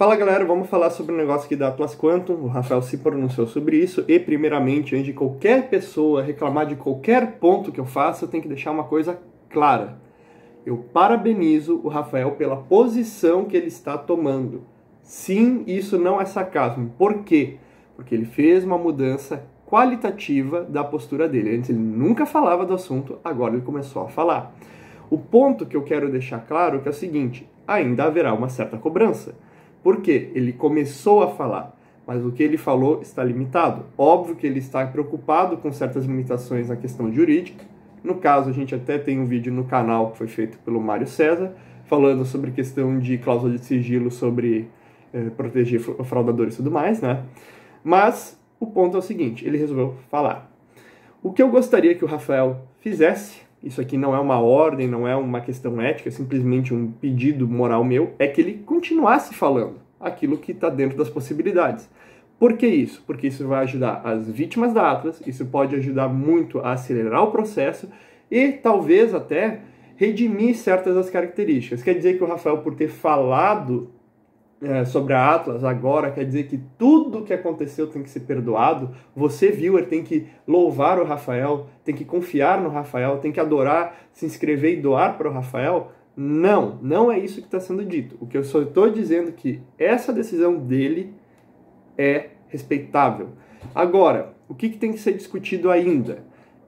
Fala galera, vamos falar sobre o um negócio aqui da Atlas Quantum. O Rafael se pronunciou sobre isso. E, primeiramente, antes de qualquer pessoa reclamar de qualquer ponto que eu faça, eu tenho que deixar uma coisa clara. Eu parabenizo o Rafael pela posição que ele está tomando. Sim, isso não é sarcasmo. Por quê? Porque ele fez uma mudança qualitativa da postura dele. Antes ele nunca falava do assunto, agora ele começou a falar. O ponto que eu quero deixar claro é, é o seguinte: ainda haverá uma certa cobrança. Por quê? Ele começou a falar, mas o que ele falou está limitado. Óbvio que ele está preocupado com certas limitações na questão jurídica. No caso, a gente até tem um vídeo no canal que foi feito pelo Mário César, falando sobre questão de cláusula de sigilo sobre eh, proteger fraudadores e tudo mais, né? Mas o ponto é o seguinte, ele resolveu falar. O que eu gostaria que o Rafael fizesse isso aqui não é uma ordem, não é uma questão ética, é simplesmente um pedido moral meu, é que ele continuasse falando aquilo que está dentro das possibilidades. Por que isso? Porque isso vai ajudar as vítimas da Atlas, isso pode ajudar muito a acelerar o processo e talvez até redimir certas das características. Quer dizer que o Rafael, por ter falado é, sobre a Atlas agora quer dizer que tudo que aconteceu tem que ser perdoado. Você, viewer, tem que louvar o Rafael, tem que confiar no Rafael, tem que adorar, se inscrever e doar para o Rafael. Não, não é isso que está sendo dito. O que eu só estou dizendo é que essa decisão dele é respeitável. Agora, o que, que tem que ser discutido ainda?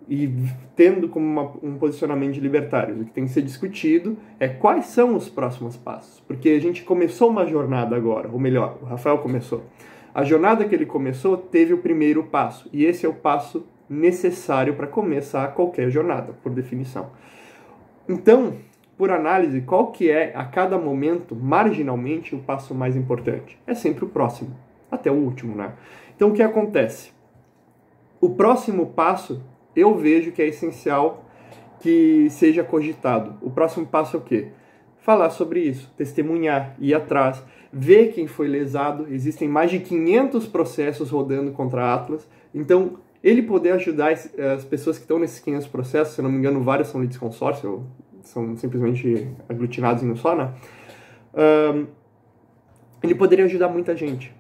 E tendo como uma, um posicionamento de libertários. O que tem que ser discutido é quais são os próximos passos. Porque a gente começou uma jornada agora, ou melhor, o Rafael começou. A jornada que ele começou teve o primeiro passo, e esse é o passo necessário para começar qualquer jornada, por definição. Então, por análise, qual que é a cada momento, marginalmente, o passo mais importante? É sempre o próximo, até o último, né? Então, o que acontece? O próximo passo eu vejo que é essencial que seja cogitado. O próximo passo é o quê? Falar sobre isso, testemunhar, ir atrás, ver quem foi lesado. Existem mais de 500 processos rodando contra a Atlas. Então, ele poder ajudar as pessoas que estão nesses 500 processos, se não me engano, vários são lides consórcio, são simplesmente aglutinados em um só, né? Um, ele poderia ajudar muita gente.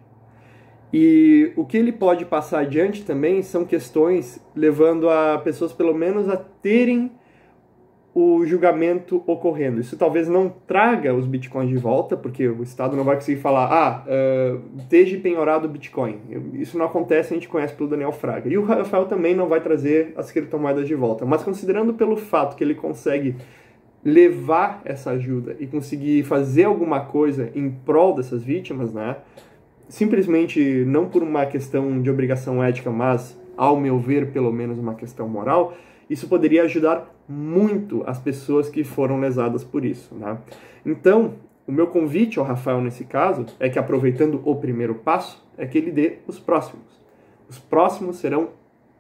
E o que ele pode passar adiante também são questões levando a pessoas, pelo menos, a terem o julgamento ocorrendo. Isso talvez não traga os bitcoins de volta, porque o Estado não vai conseguir falar, ah, uh, esteja penhorado o bitcoin. Isso não acontece, a gente conhece pelo Daniel Fraga. E o Rafael também não vai trazer as criptomoedas de volta. Mas considerando pelo fato que ele consegue levar essa ajuda e conseguir fazer alguma coisa em prol dessas vítimas, né? Simplesmente não por uma questão de obrigação ética, mas, ao meu ver, pelo menos uma questão moral, isso poderia ajudar muito as pessoas que foram lesadas por isso. Né? Então, o meu convite ao Rafael nesse caso é que, aproveitando o primeiro passo, é que ele dê os próximos. Os próximos serão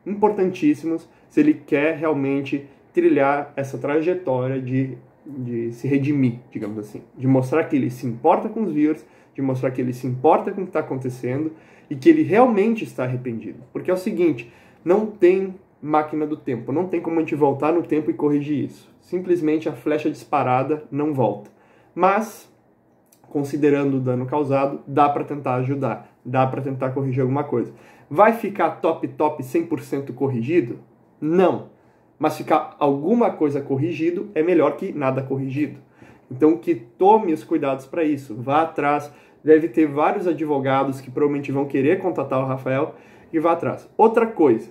importantíssimos se ele quer realmente trilhar essa trajetória de, de se redimir, digamos assim, de mostrar que ele se importa com os viewers, de mostrar que ele se importa com o que está acontecendo e que ele realmente está arrependido. Porque é o seguinte, não tem máquina do tempo, não tem como a gente voltar no tempo e corrigir isso. Simplesmente a flecha disparada não volta. Mas, considerando o dano causado, dá para tentar ajudar, dá para tentar corrigir alguma coisa. Vai ficar top, top 100% corrigido? Não. Mas ficar alguma coisa corrigido é melhor que nada corrigido. Então, que tome os cuidados para isso. Vá atrás. Deve ter vários advogados que provavelmente vão querer contatar o Rafael e vá atrás. Outra coisa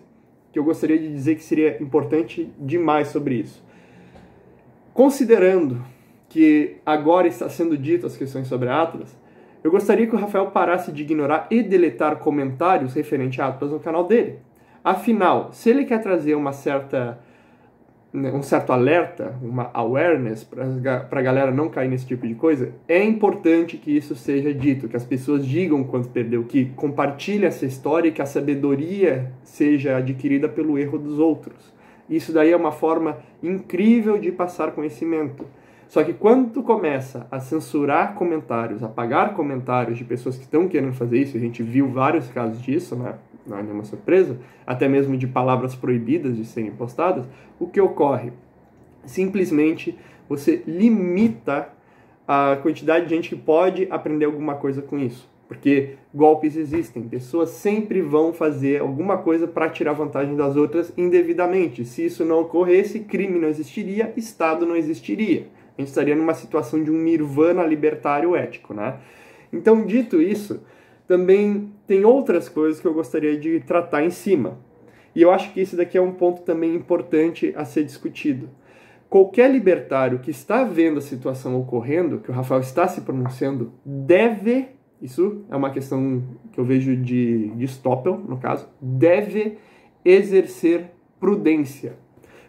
que eu gostaria de dizer que seria importante demais sobre isso. Considerando que agora está sendo dito as questões sobre a Atlas, eu gostaria que o Rafael parasse de ignorar e deletar comentários referentes a Atlas no canal dele. Afinal, se ele quer trazer uma certa um certo alerta, uma awareness para a galera não cair nesse tipo de coisa, é importante que isso seja dito, que as pessoas digam quanto perdeu, que compartilhe essa história e que a sabedoria seja adquirida pelo erro dos outros. Isso daí é uma forma incrível de passar conhecimento. Só que quando tu começa a censurar comentários, apagar comentários de pessoas que estão querendo fazer isso, a gente viu vários casos disso, né? Não é nenhuma surpresa, até mesmo de palavras proibidas de serem postadas, o que ocorre? Simplesmente você limita a quantidade de gente que pode aprender alguma coisa com isso. Porque golpes existem, pessoas sempre vão fazer alguma coisa para tirar vantagem das outras indevidamente. Se isso não ocorresse, crime não existiria, Estado não existiria. A gente estaria numa situação de um nirvana libertário ético, né? Então, dito isso, também tem outras coisas que eu gostaria de tratar em cima. E eu acho que esse daqui é um ponto também importante a ser discutido. Qualquer libertário que está vendo a situação ocorrendo, que o Rafael está se pronunciando, deve isso é uma questão que eu vejo de, de Stoppel, no caso, deve exercer prudência.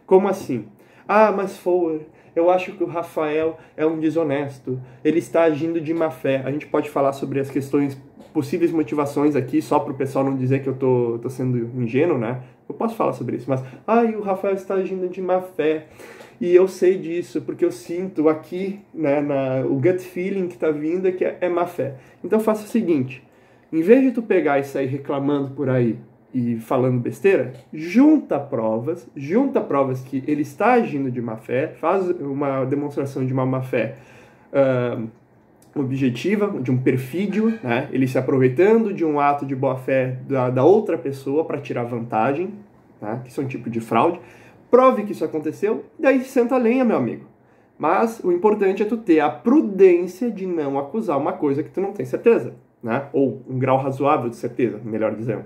Como assim? Ah, mas for, eu acho que o Rafael é um desonesto, ele está agindo de má fé. A gente pode falar sobre as questões, possíveis motivações aqui, só para o pessoal não dizer que eu tô, tô sendo ingênuo, né? Eu posso falar sobre isso, mas, ah, o Rafael está agindo de má fé. E eu sei disso, porque eu sinto aqui, né, na, o gut feeling que está vindo é que é, é má fé. Então faça o seguinte, em vez de tu pegar e sair reclamando por aí e falando besteira, junta provas, junta provas que ele está agindo de má fé, faz uma demonstração de uma má fé uh, objetiva, de um perfídio, né? ele se aproveitando de um ato de boa fé da, da outra pessoa para tirar vantagem, tá? que isso é um tipo de fraude prove que isso aconteceu, daí senta a lenha, meu amigo. Mas o importante é tu ter a prudência de não acusar uma coisa que tu não tem certeza, né? Ou um grau razoável de certeza, melhor dizendo.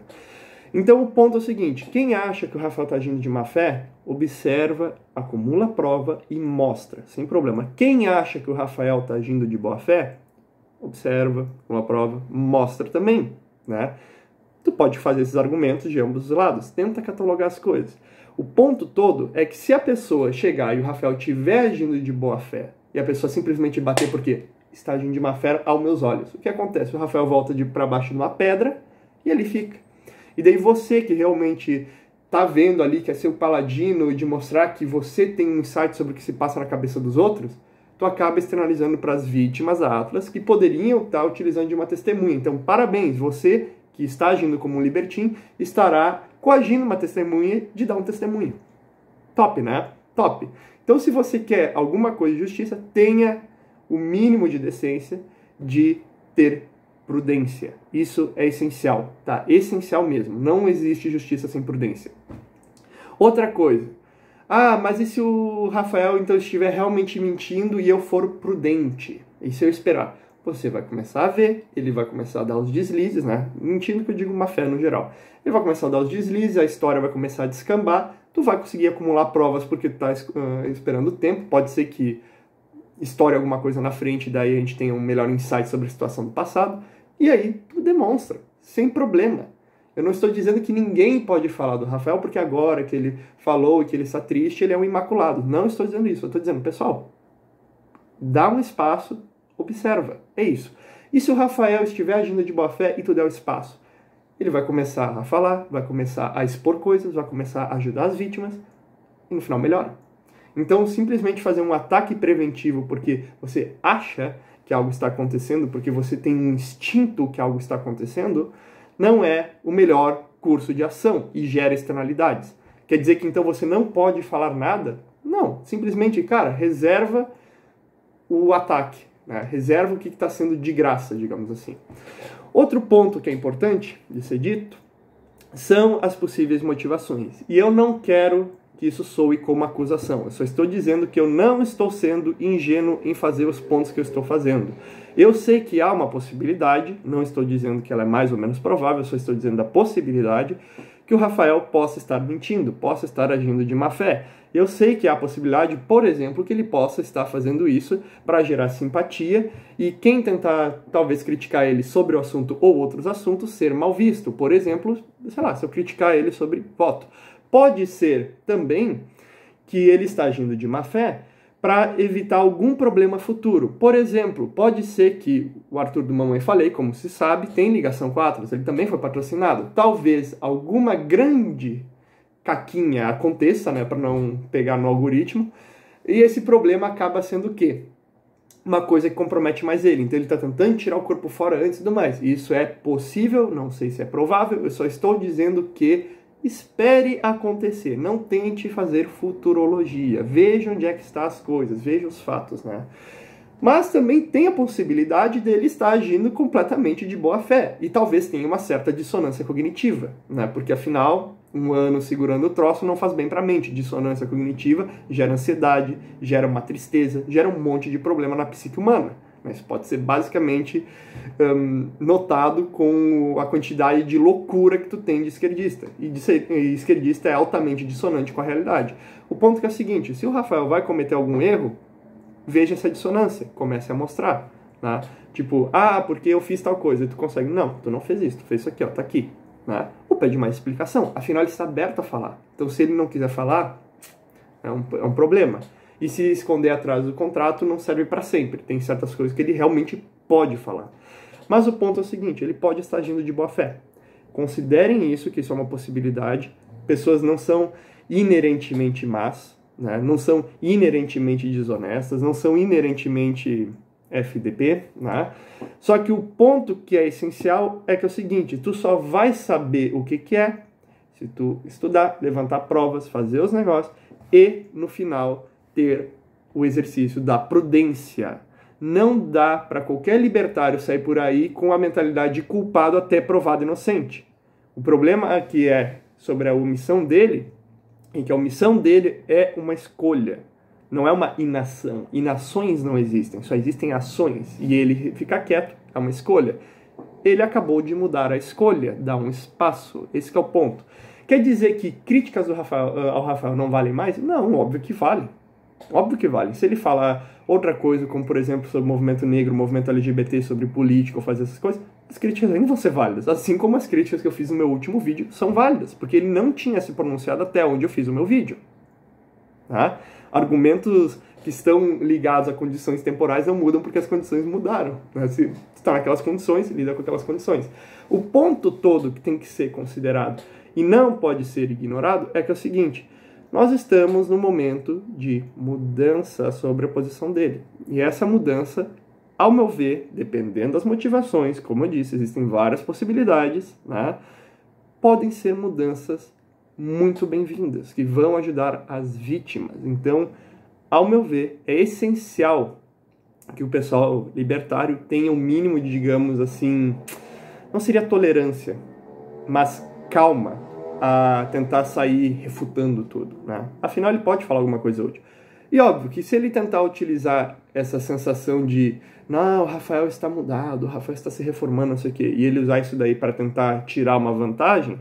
Então o ponto é o seguinte: quem acha que o Rafael está agindo de má fé, observa, acumula prova e mostra, sem problema. Quem acha que o Rafael está agindo de boa fé, observa, uma prova, mostra também, né? Tu pode fazer esses argumentos de ambos os lados, tenta catalogar as coisas. O ponto todo é que se a pessoa chegar e o Rafael estiver agindo de boa fé e a pessoa simplesmente bater porque está agindo de má fé aos meus olhos, o que acontece? O Rafael volta de para baixo de uma pedra e ele fica. E daí você que realmente tá vendo ali que é seu paladino e de mostrar que você tem um insight sobre o que se passa na cabeça dos outros, tu acaba externalizando para as vítimas Atlas que poderiam estar tá utilizando de uma testemunha. Então, parabéns, você que está agindo como um libertim estará coagindo uma testemunha de dar um testemunho. Top, né? Top. Então, se você quer alguma coisa de justiça, tenha o mínimo de decência de ter prudência. Isso é essencial, tá? Essencial mesmo. Não existe justiça sem prudência. Outra coisa. Ah, mas e se o Rafael então estiver realmente mentindo e eu for prudente? E se eu esperar? você vai começar a ver, ele vai começar a dar os deslizes, né? Mentindo que eu digo uma fé no geral. Ele vai começar a dar os deslizes, a história vai começar a descambar, tu vai conseguir acumular provas porque tu tá uh, esperando o tempo, pode ser que estoure alguma coisa na frente, daí a gente tenha um melhor insight sobre a situação do passado, e aí tu demonstra, sem problema. Eu não estou dizendo que ninguém pode falar do Rafael porque agora que ele falou que ele está triste, ele é um imaculado. Não estou dizendo isso, eu estou dizendo, pessoal, dá um espaço Observa, é isso. E se o Rafael estiver agindo de boa fé e tu der o espaço? Ele vai começar a falar, vai começar a expor coisas, vai começar a ajudar as vítimas e no final melhora. Então, simplesmente fazer um ataque preventivo porque você acha que algo está acontecendo, porque você tem um instinto que algo está acontecendo, não é o melhor curso de ação e gera externalidades. Quer dizer que então você não pode falar nada? Não, simplesmente, cara, reserva o ataque, né? Reserva o que está sendo de graça, digamos assim. Outro ponto que é importante de ser dito são as possíveis motivações. E eu não quero que isso soe como acusação. Eu só estou dizendo que eu não estou sendo ingênuo em fazer os pontos que eu estou fazendo. Eu sei que há uma possibilidade, não estou dizendo que ela é mais ou menos provável, só estou dizendo da possibilidade que o Rafael possa estar mentindo, possa estar agindo de má fé. Eu sei que há a possibilidade, por exemplo, que ele possa estar fazendo isso para gerar simpatia e quem tentar talvez criticar ele sobre o assunto ou outros assuntos ser mal visto. Por exemplo, sei lá, se eu criticar ele sobre voto. Pode ser também que ele está agindo de má fé para evitar algum problema futuro. Por exemplo, pode ser que o Arthur do Mamãe Falei, como se sabe, tem ligação com a Atlas, ele também foi patrocinado. Talvez alguma grande caquinha aconteça, né, para não pegar no algoritmo, e esse problema acaba sendo o quê? Uma coisa que compromete mais ele. Então ele está tentando tirar o corpo fora antes do mais. Isso é possível, não sei se é provável, eu só estou dizendo que espere acontecer, não tente fazer futurologia, veja onde é que estão as coisas, veja os fatos, né? Mas também tem a possibilidade dele estar agindo completamente de boa fé. E talvez tenha uma certa dissonância cognitiva, né? Porque afinal, um ano segurando o troço não faz bem para a mente. Dissonância cognitiva gera ansiedade, gera uma tristeza, gera um monte de problema na psique humana. Mas pode ser basicamente um, notado com a quantidade de loucura que tu tem de esquerdista. E, de ser, e esquerdista é altamente dissonante com a realidade. O ponto é o seguinte: se o Rafael vai cometer algum erro, veja essa dissonância, comece a mostrar. Né? Tipo, ah, porque eu fiz tal coisa, e tu consegue. Não, tu não fez isso, tu fez isso aqui, ó, tá aqui. Né? Ou pede mais explicação, afinal ele está aberto a falar. Então, se ele não quiser falar, é um, é um problema. E se esconder atrás do contrato não serve para sempre. Tem certas coisas que ele realmente pode falar. Mas o ponto é o seguinte: ele pode estar agindo de boa fé. Considerem isso, que isso é uma possibilidade. Pessoas não são inerentemente más, né? não são inerentemente desonestas, não são inerentemente FDP, né? Só que o ponto que é essencial é que é o seguinte, tu só vai saber o que, que é se tu estudar, levantar provas, fazer os negócios e, no final, ter o exercício da prudência. Não dá para qualquer libertário sair por aí com a mentalidade de culpado até provado inocente. O problema aqui é sobre a omissão dele, em que a omissão dele é uma escolha, não é uma inação. Inações não existem, só existem ações. E ele ficar quieto é uma escolha. Ele acabou de mudar a escolha, dar um espaço. Esse é o ponto. Quer dizer que críticas Rafael, ao Rafael não valem mais? Não, óbvio que vale. Óbvio que vale. Se ele falar outra coisa, como por exemplo sobre o movimento negro, movimento LGBT, sobre política ou fazer essas coisas, as críticas ainda vão ser válidas. Assim como as críticas que eu fiz no meu último vídeo são válidas, porque ele não tinha se pronunciado até onde eu fiz o meu vídeo. Tá? Argumentos que estão ligados a condições temporais não mudam porque as condições mudaram. Né? Se está naquelas condições, lida com aquelas condições. O ponto todo que tem que ser considerado e não pode ser ignorado é que é o seguinte: nós estamos no momento de mudança sobre a posição dele. E essa mudança, ao meu ver, dependendo das motivações, como eu disse, existem várias possibilidades, né? podem ser mudanças muito bem-vindas, que vão ajudar as vítimas. Então, ao meu ver, é essencial que o pessoal libertário tenha o um mínimo de, digamos assim, não seria tolerância, mas calma a tentar sair refutando tudo, né? Afinal, ele pode falar alguma coisa útil. E óbvio que se ele tentar utilizar essa sensação de não, o Rafael está mudado, o Rafael está se reformando, não sei o quê, e ele usar isso daí para tentar tirar uma vantagem,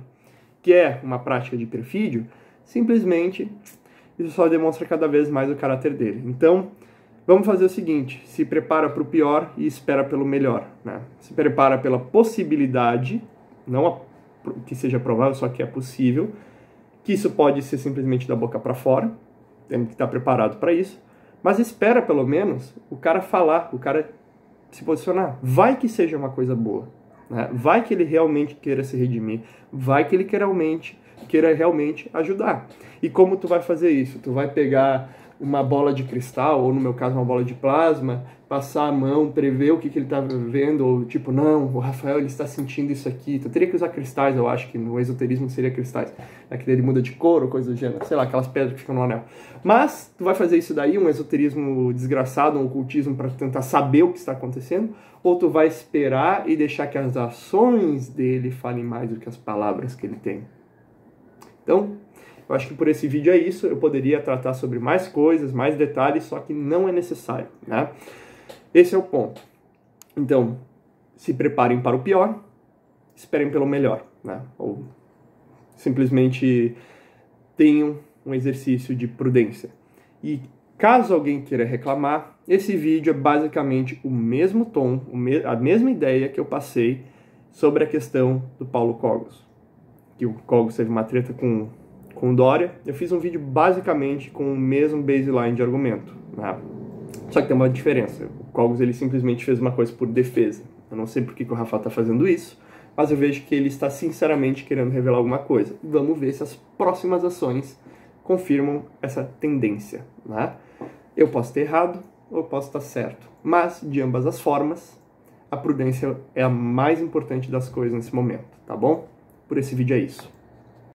que é uma prática de perfídio, simplesmente isso só demonstra cada vez mais o caráter dele. Então, vamos fazer o seguinte: se prepara para o pior e espera pelo melhor. Né? Se prepara pela possibilidade, não a que seja provável, só que é possível, que isso pode ser simplesmente da boca para fora, temos que estar preparado para isso, mas espera pelo menos o cara falar, o cara se posicionar. Vai que seja uma coisa boa, né? vai que ele realmente queira se redimir, vai que ele queira realmente, queira realmente ajudar. E como tu vai fazer isso? Tu vai pegar uma bola de cristal, ou no meu caso uma bola de plasma, passar a mão, prever o que, que ele está vendo, ou tipo, não, o Rafael ele está sentindo isso aqui. Tu teria que usar cristais, eu acho que no esoterismo seria cristais. Aquele ele muda de cor ou coisa do gênero, sei lá, aquelas pedras que ficam no anel. Mas tu vai fazer isso daí, um esoterismo desgraçado, um ocultismo para tentar saber o que está acontecendo, ou tu vai esperar e deixar que as ações dele falem mais do que as palavras que ele tem. Então, eu acho que por esse vídeo é isso. Eu poderia tratar sobre mais coisas, mais detalhes, só que não é necessário, né? Esse é o ponto. Então, se preparem para o pior, esperem pelo melhor, né? Ou simplesmente tenham um exercício de prudência. E caso alguém queira reclamar, esse vídeo é basicamente o mesmo tom, a mesma ideia que eu passei sobre a questão do Paulo Cogos. Que o Cogos teve uma treta com com Dória, eu fiz um vídeo basicamente com o mesmo baseline de argumento. Né? Só que tem uma diferença. O Cogos ele simplesmente fez uma coisa por defesa. Eu não sei por que o Rafa está fazendo isso, mas eu vejo que ele está sinceramente querendo revelar alguma coisa. Vamos ver se as próximas ações confirmam essa tendência. Né? Eu posso ter errado ou posso estar certo, mas de ambas as formas, a prudência é a mais importante das coisas nesse momento, tá bom? Por esse vídeo é isso.